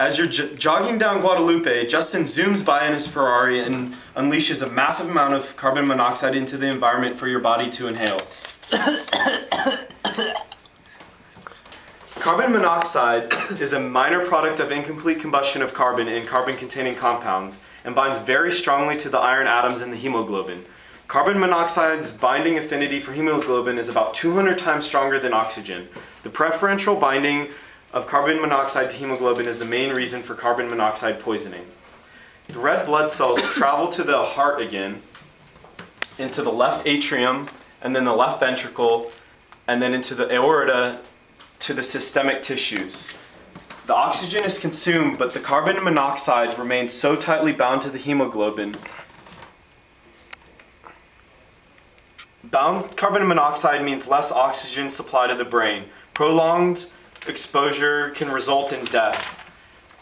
As you're jogging down Guadalupe, Justin zooms by in his Ferrari and unleashes a massive amount of carbon monoxide into the environment for your body to inhale. Carbon monoxide is a minor product of incomplete combustion of carbon in carbon containing compounds and binds very strongly to the iron atoms in the hemoglobin. Carbon monoxide's binding affinity for hemoglobin is about 200 times stronger than oxygen. The preferential binding of carbon monoxide to hemoglobin is the main reason for carbon monoxide poisoning. The red blood cells travel to the heart again, into the left atrium, and then the left ventricle, and then into the aorta to the systemic tissues. The oxygen is consumed, but the carbon monoxide remains so tightly bound to the hemoglobin. Bound carbon monoxide means less oxygen supply to the brain. Prolonged exposure can result in death.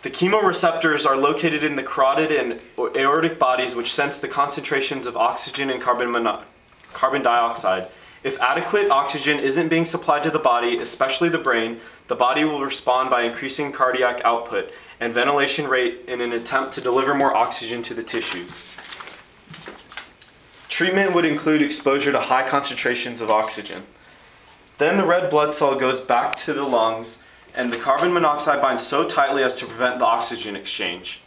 The chemoreceptors are located in the carotid and aortic bodies, which sense the concentrations of oxygen and carbon, mono- carbon dioxide. If adequate oxygen isn't being supplied to the body, especially the brain, the body will respond by increasing cardiac output and ventilation rate in an attempt to deliver more oxygen to the tissues. Treatment would include exposure to high concentrations of oxygen. Then the red blood cell goes back to the lungs, and the carbon monoxide binds so tightly as to prevent the oxygen exchange.